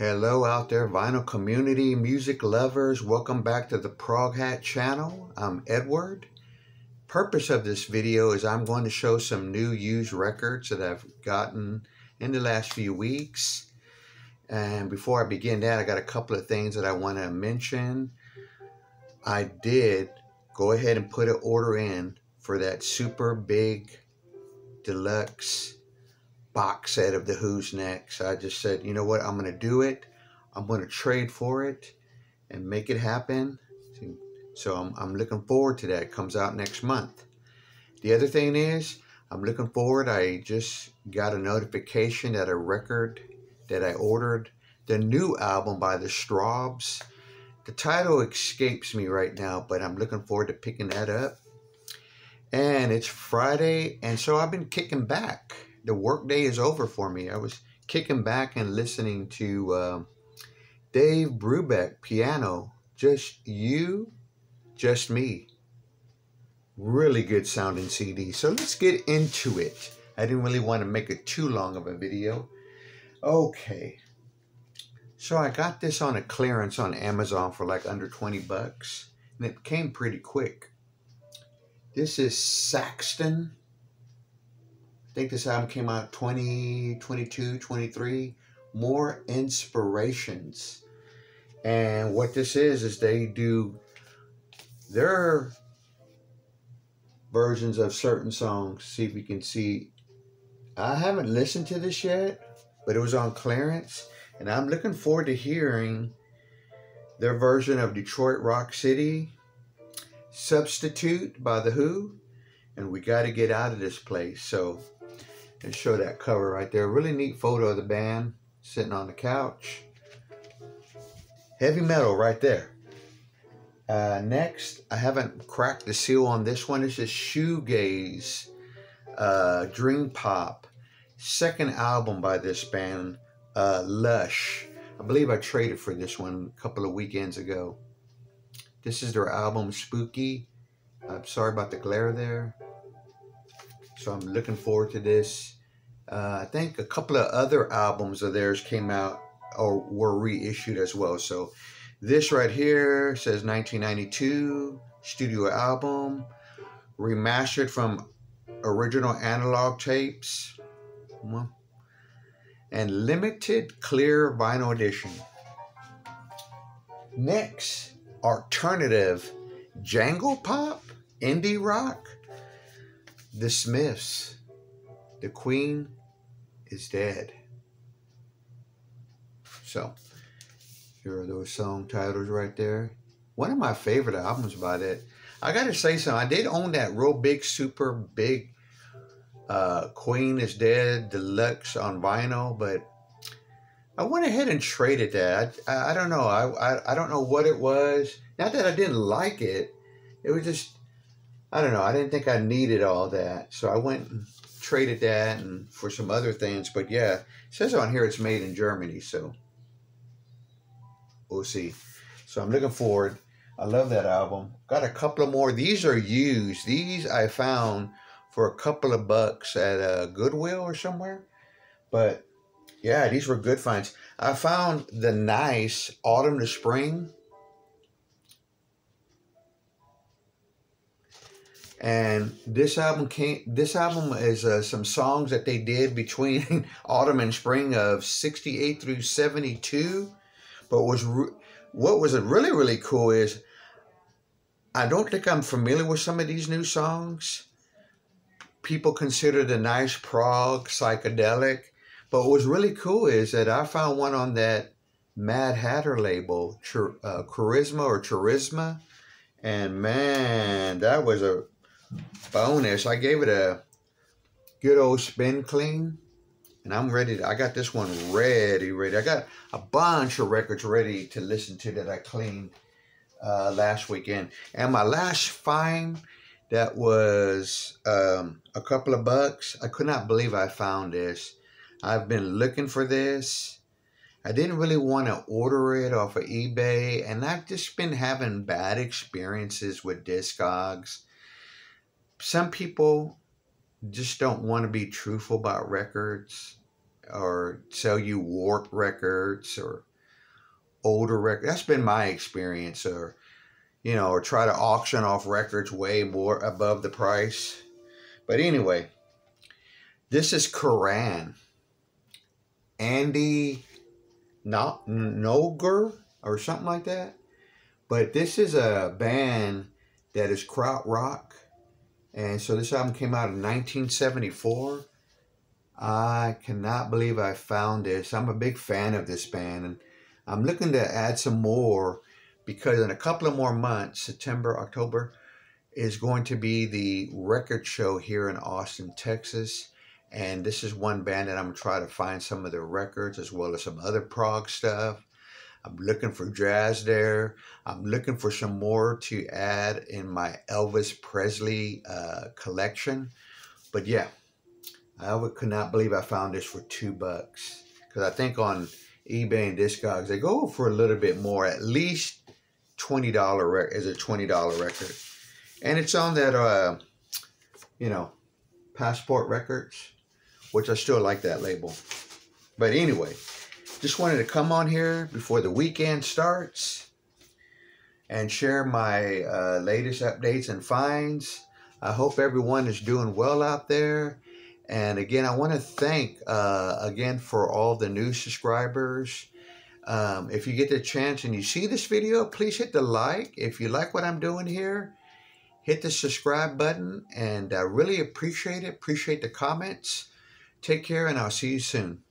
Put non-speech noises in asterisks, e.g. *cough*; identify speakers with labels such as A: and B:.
A: Hello out there, vinyl community, music lovers. Welcome back to the Prog Hat channel. I'm Edward. Purpose of this video is I'm going to show some new used records that I've gotten in the last few weeks. And before I begin that, I got a couple of things that I want to mention. I did go ahead and put an order in for that super big deluxe box set of the Who's Next. I just said, you know what, I'm going to do it. I'm going to trade for it and make it happen. So I'm, I'm looking forward to that. It comes out next month. The other thing is, I'm looking forward. I just got a notification that a record that I ordered, the new album by the Strawbs. The title escapes me right now, but I'm looking forward to picking that up. And it's Friday, and so I've been kicking back the workday is over for me. I was kicking back and listening to uh, Dave Brubeck piano, just you, just me. Really good sounding CD. So let's get into it. I didn't really want to make it too long of a video. Okay. So I got this on a clearance on Amazon for like under 20 bucks. And it came pretty quick. This is Saxon I think this album came out 20, 22, 23. More inspirations. And what this is, is they do their versions of certain songs. See if you can see. I haven't listened to this yet, but it was on clearance. And I'm looking forward to hearing their version of Detroit Rock City, Substitute by The Who, and We Gotta Get Out of This Place. So and show that cover right there. Really neat photo of the band sitting on the couch. Heavy metal right there. Uh, next, I haven't cracked the seal on this one. This is Shoegaze uh, Dream Pop. Second album by this band, uh, Lush. I believe I traded for this one a couple of weekends ago. This is their album Spooky. I'm sorry about the glare there. So I'm looking forward to this. Uh, I think a couple of other albums of theirs came out or were reissued as well. So this right here says 1992 studio album, remastered from original analog tapes, and limited clear vinyl edition. Next, alternative jangle pop, indie rock, Smiths, the Queen is dead. So, here are those song titles right there. One of my favorite albums by that. I got to say something. I did own that real big, super big uh, Queen is Dead deluxe on vinyl, but I went ahead and traded that. I, I don't know. I, I, I don't know what it was. Not that I didn't like it. It was just I don't know. I didn't think I needed all that, so I went and traded that and for some other things. But yeah, it says on here it's made in Germany, so we'll see. So I'm looking forward. I love that album. Got a couple of more. These are used. These I found for a couple of bucks at a Goodwill or somewhere. But yeah, these were good finds. I found the nice Autumn to Spring and this album came this album is uh, some songs that they did between *laughs* autumn and spring of 68 through 72 but was re- what was really really cool is i don't think i'm familiar with some of these new songs. People consider the nice prog psychedelic. But what was really cool is that i found one on that mad hatter label uh, charisma or charisma. And man that was a bonus. I gave it a good old spin clean. And I'm ready. To, I got this one ready, ready. I got a bunch of records ready to listen to that I cleaned uh, last weekend. And my last find that was um, a couple of bucks. I could not believe I found this. I've been looking for this. I didn't really want to order it off of eBay, and I've just been having bad experiences with Discogs some people just don't want to be truthful about records or sell you warp records or older records. That's been my experience, or you know, or try to auction off records way more above the price. But anyway, this is Kraan. Andy not Nogger or something like that. But this is a band that is krautrock. And so this album came out in 1974. I cannot believe I found this. I'm a big fan of this band and I'm looking to add some more because in a couple of more months, September, October, is going to be the record show here in Austin, Texas. And this is one band that I'm going to try to find some of their records as well as some other prog stuff. I'm looking for jazz there. I'm looking for some more to add in my Elvis Presley uh, collection. But yeah, I could not believe I found this for two bucks. Because I think on eBay and Discogs, they go for a little bit more, at least $20 record is a $20 record. And it's on that, uh, you know, Passport Records, which I still like that label. But anyway, just wanted to come on here before the weekend starts and share my uh, latest updates and finds. I hope everyone is doing well out there. And again, I want to thank uh, again for all the new subscribers. Um, if you get the chance and you see this video, please hit the like. If you like what I'm doing here, hit the subscribe button. And I really appreciate it. Appreciate the comments. Take care and I'll see you soon.